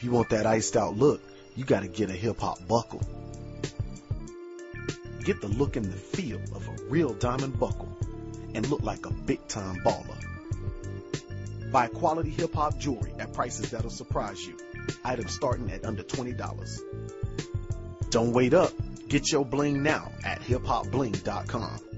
If you want that iced out look, you gotta get a hip hop buckle. Get the look and the feel of a real diamond buckle and look like a big time baller. Buy quality hip hop jewelry at prices that'll surprise you. Items starting at under $20. Don't wait up. Get your bling now at hiphopbling.com.